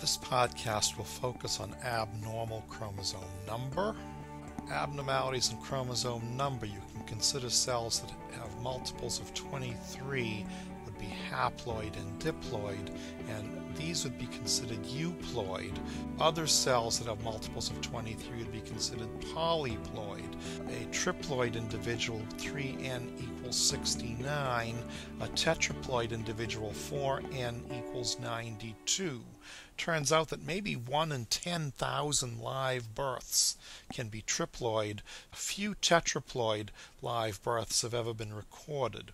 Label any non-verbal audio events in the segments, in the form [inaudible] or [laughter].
This podcast will focus on abnormal chromosome number. Abnormalities in chromosome number, you can consider cells that have multiples of 23 would be haploid and diploid, and these would be considered euploid. Other cells that have multiples of 23 would be considered polyploid. A triploid individual, 3n equals 69. A tetraploid individual, 4n equals 92 turns out that maybe 1 in 10,000 live births can be triploid. A few tetraploid live births have ever been recorded.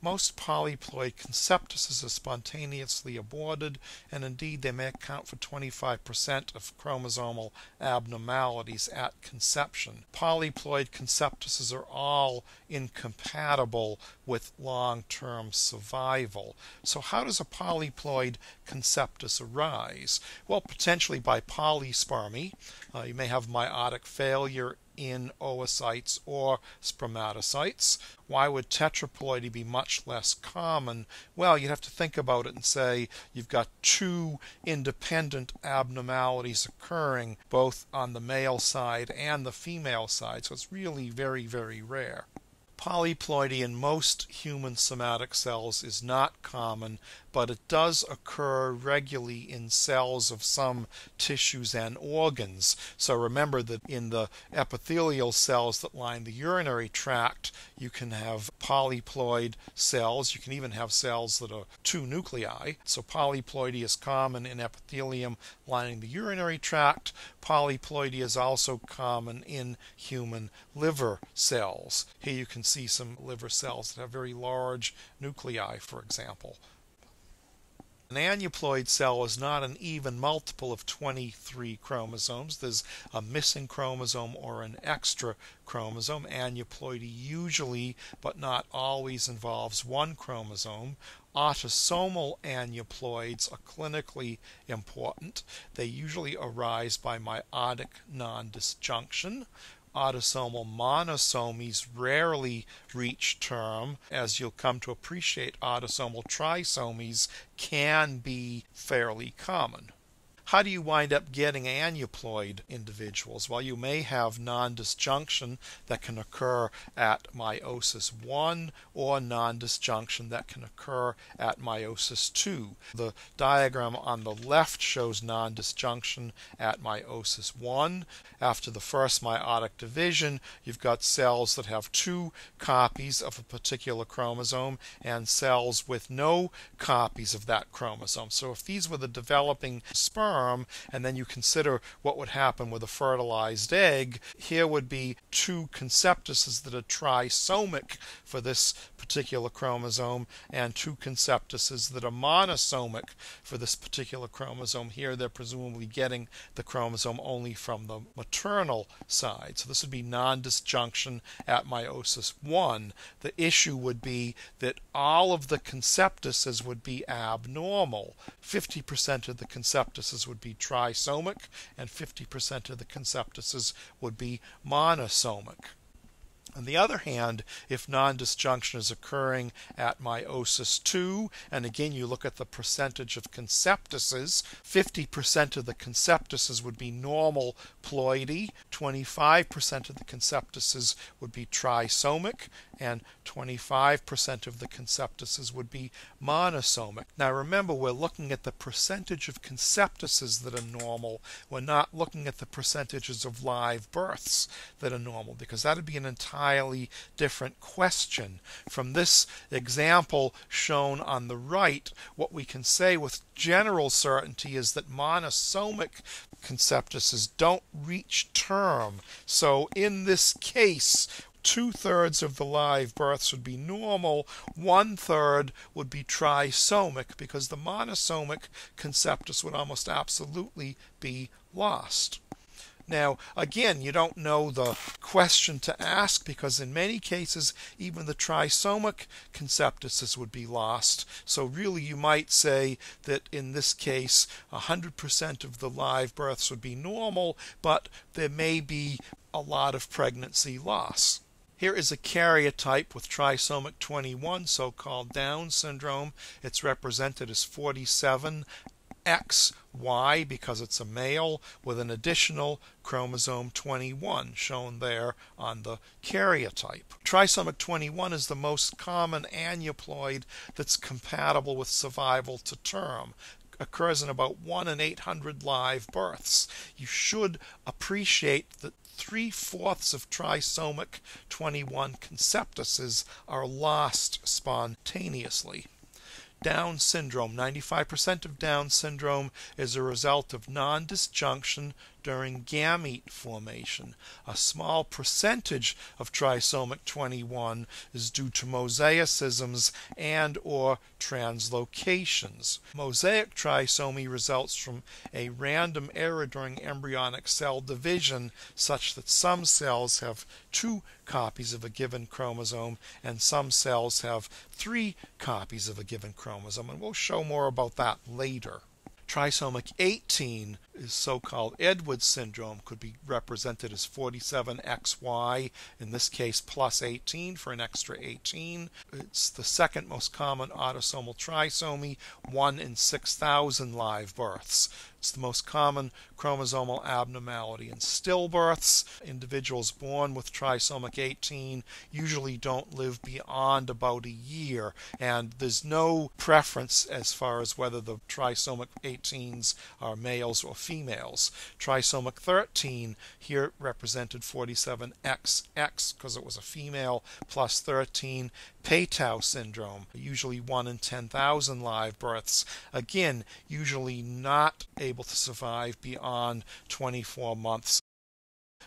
Most polyploid conceptuses are spontaneously aborted, and indeed they may account for 25% of chromosomal abnormalities at conception. Polyploid conceptuses are all incompatible with long term survival. So, how does a polyploid conceptus arise? Well, potentially by polyspermy. Uh, you may have meiotic failure in oocytes or spermatocytes. Why would tetraploidy be much less common? Well, you'd have to think about it and say you've got two independent abnormalities occurring both on the male side and the female side, so it's really very, very rare. Polyploidy in most human somatic cells is not common, but it does occur regularly in cells of some tissues and organs. So remember that in the epithelial cells that line the urinary tract, you can have polyploid cells. You can even have cells that are two nuclei. So polyploidy is common in epithelium lining the urinary tract. Polyploidy is also common in human liver cells. Here you can see some liver cells that have very large nuclei, for example. An aneuploid cell is not an even multiple of 23 chromosomes. There's a missing chromosome or an extra chromosome. Aneuploidy usually, but not always, involves one chromosome. Autosomal aneuploids are clinically important. They usually arise by meiotic non disjunction autosomal monosomies rarely reach term. As you'll come to appreciate, autosomal trisomies can be fairly common. How do you wind up getting aneuploid individuals? Well, you may have non-disjunction that can occur at meiosis 1 or non-disjunction that can occur at meiosis 2. The diagram on the left shows non-disjunction at meiosis 1. After the first meiotic division, you've got cells that have two copies of a particular chromosome and cells with no copies of that chromosome. So if these were the developing sperm, sperm, and then you consider what would happen with a fertilized egg, here would be two conceptuses that are trisomic for this particular chromosome and two conceptuses that are monosomic for this particular chromosome. Here they're presumably getting the chromosome only from the maternal side. So this would be non-disjunction at meiosis 1. The issue would be that all of the conceptuses would be abnormal. 50% of the conceptuses would be trisomic, and 50% of the conceptuses would be monosomic. On the other hand, if non-disjunction is occurring at meiosis 2, and again you look at the percentage of conceptuses, 50% of the conceptuses would be normal ploidy, 25% of the conceptuses would be trisomic, and 25% of the conceptuses would be monosomic. Now remember, we're looking at the percentage of conceptuses that are normal. We're not looking at the percentages of live births that are normal, because that would be an entirely different question. From this example shown on the right, what we can say with general certainty is that monosomic conceptuses don't reach term. So in this case, two thirds of the live births would be normal, one third would be trisomic because the monosomic conceptus would almost absolutely be lost. Now, again, you don't know the question to ask because in many cases, even the trisomic conceptuses would be lost. So, really, you might say that in this case, 100% of the live births would be normal, but there may be a lot of pregnancy loss. Here is a karyotype with trisomic 21, so called Down syndrome. It's represented as 47 XY because it's a male with an additional chromosome 21 shown there on the karyotype. Trisomic 21 is the most common aneuploid that's compatible with survival to term occurs in about 1 in 800 live births. You should appreciate that three fourths of trisomic 21 conceptuses are lost spontaneously. Down syndrome. 95% of Down syndrome is a result of non disjunction during gamete formation. A small percentage of trisomic 21 is due to mosaicisms and or translocations. Mosaic trisomy results from a random error during embryonic cell division such that some cells have two copies of a given chromosome and some cells have three copies of a given chromosome and we'll show more about that later. Trisomic 18 is so-called Edwards syndrome, could be represented as 47XY, in this case plus 18 for an extra 18. It's the second most common autosomal trisomy, 1 in 6,000 live births. It's the most common chromosomal abnormality in stillbirths. Individuals born with trisomic 18 usually don't live beyond about a year, and there's no preference as far as whether the trisomic 18s are males or females. Trisomic 13 here represented 47XX because it was a female plus 13. Patau syndrome, usually 1 in 10,000 live births. Again, usually not able to survive beyond 24 months.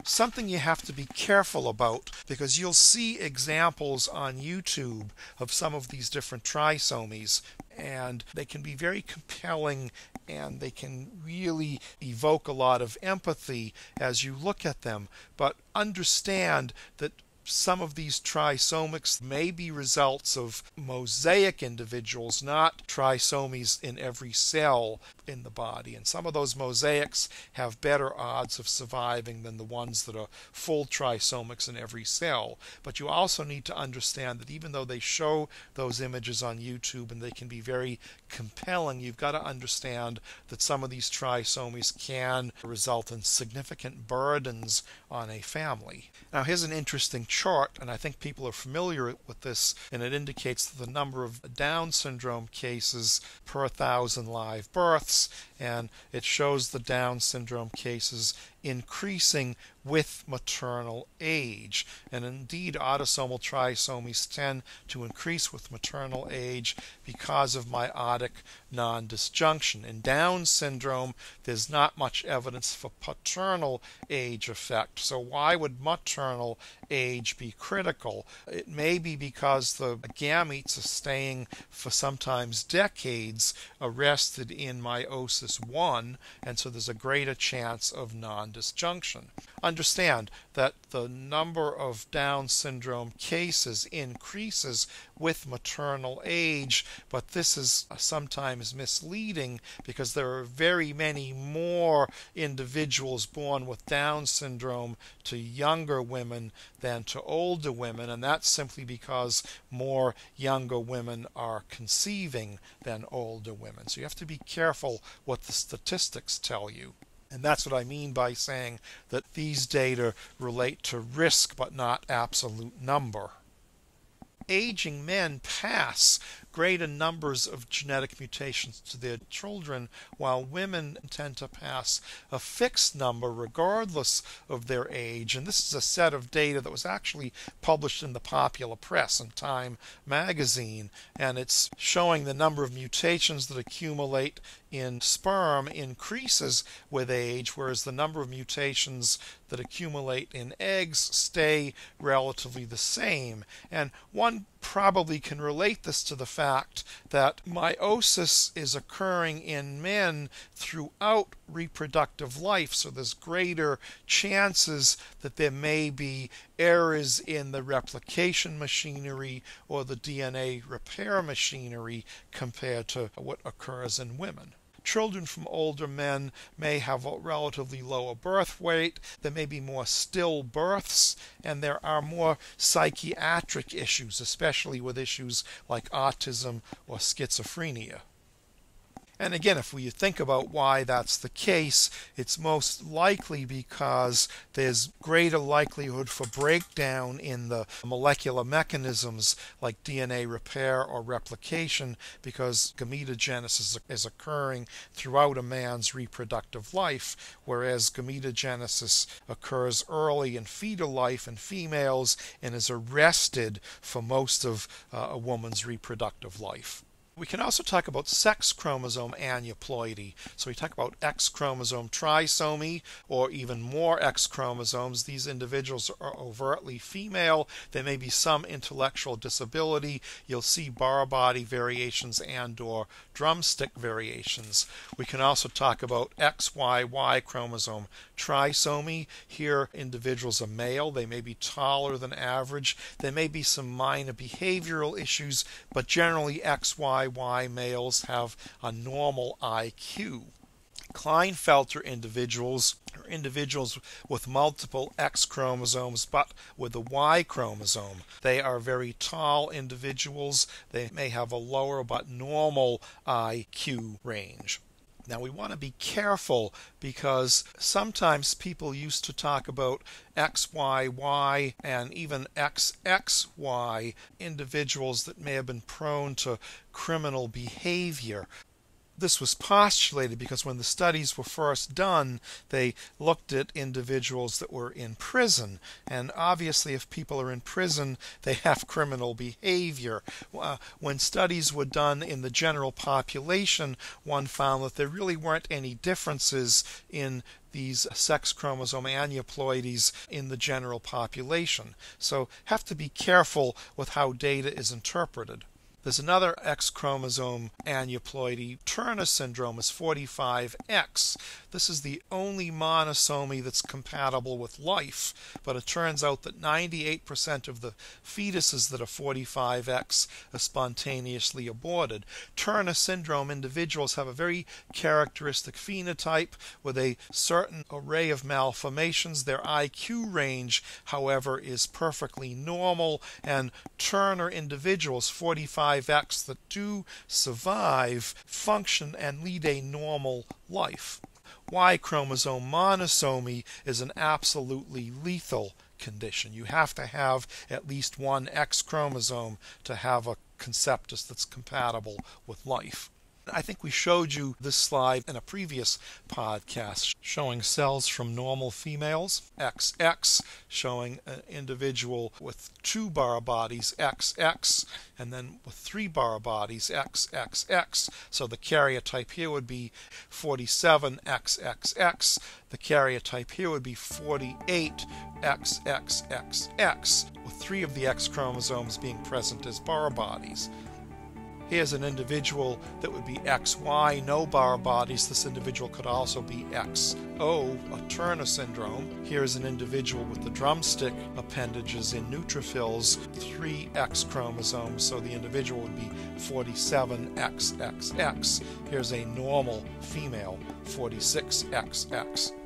Something you have to be careful about because you'll see examples on YouTube of some of these different trisomies and they can be very compelling and they can really evoke a lot of empathy as you look at them. But understand that some of these trisomics may be results of mosaic individuals, not trisomies in every cell in the body. And some of those mosaics have better odds of surviving than the ones that are full trisomics in every cell. But you also need to understand that even though they show those images on YouTube and they can be very compelling, you've got to understand that some of these trisomies can result in significant burdens on a family. Now, here's an interesting chart, and I think people are familiar with this, and it indicates the number of Down syndrome cases per thousand live births, and it shows the Down syndrome cases increasing with maternal age. And indeed, autosomal trisomies tend to increase with maternal age because of meiotic non disjunction. In Down syndrome, there's not much evidence for paternal age effect. So, why would maternal age be critical? It may be because the gametes are staying for sometimes decades arrested in meiosis 1, and so there's a greater chance of non disjunction. Understand that the number of Down syndrome cases increases with maternal age, but this is sometimes misleading because there are very many more individuals born with Down syndrome to younger women than to older women, and that's simply because more younger women are conceiving than older women. So you have to be careful what the statistics tell you. And that's what I mean by saying that these data relate to risk but not absolute number. Aging men pass greater numbers of genetic mutations to their children, while women tend to pass a fixed number regardless of their age. And this is a set of data that was actually published in the popular press in Time magazine, and it's showing the number of mutations that accumulate in sperm increases with age, whereas the number of mutations that accumulate in eggs stay relatively the same. And one probably can relate this to the fact that meiosis is occurring in men throughout reproductive life, so there's greater chances that there may be errors in the replication machinery or the DNA repair machinery compared to what occurs in women. Children from older men may have a relatively lower birth weight, there may be more stillbirths, and there are more psychiatric issues, especially with issues like autism or schizophrenia. And again, if we think about why that's the case, it's most likely because there's greater likelihood for breakdown in the molecular mechanisms like DNA repair or replication because gametogenesis is occurring throughout a man's reproductive life, whereas gametogenesis occurs early in fetal life in females and is arrested for most of uh, a woman's reproductive life. We can also talk about sex chromosome aneuploidy. So we talk about X chromosome trisomy or even more X chromosomes. These individuals are overtly female. There may be some intellectual disability. You'll see Barr body variations and or drumstick variations. We can also talk about XYY chromosome trisomy. Here individuals are male. They may be taller than average. There may be some minor behavioral issues, but generally XY Y males have a normal IQ. Klinefelter individuals are individuals with multiple X chromosomes but with a Y chromosome. They are very tall individuals. They may have a lower but normal IQ range. Now we want to be careful because sometimes people used to talk about XYY and even XXY individuals that may have been prone to criminal behavior this was postulated because when the studies were first done, they looked at individuals that were in prison. And obviously, if people are in prison, they [laughs] have criminal behavior. Uh, when studies were done in the general population, one found that there really weren't any differences in these sex chromosome aneuploidies in the general population. So, have to be careful with how data is interpreted. There's another X chromosome aneuploidy. Turner syndrome is 45X. This is the only monosomy that's compatible with life, but it turns out that 98% of the fetuses that are 45X are spontaneously aborted. Turner syndrome individuals have a very characteristic phenotype with a certain array of malformations. Their IQ range, however, is perfectly normal, and Turner individuals, 45 5X that do survive function and lead a normal life. Y chromosome monosomy is an absolutely lethal condition. You have to have at least one X chromosome to have a conceptus that's compatible with life. I think we showed you this slide in a previous podcast showing cells from normal females, XX, showing an individual with two Barr bodies, XX, and then with three Barr bodies, XXX. So the karyotype here would be 47XXX. The karyotype here would be 48XXXX, with three of the X chromosomes being present as Barr bodies. Here's an individual that would be XY, no Barr bodies. This individual could also be XO, a Turner syndrome. Here's an individual with the drumstick appendages in neutrophils, three X chromosomes, so the individual would be 47XXX. Here's a normal female, 46XX.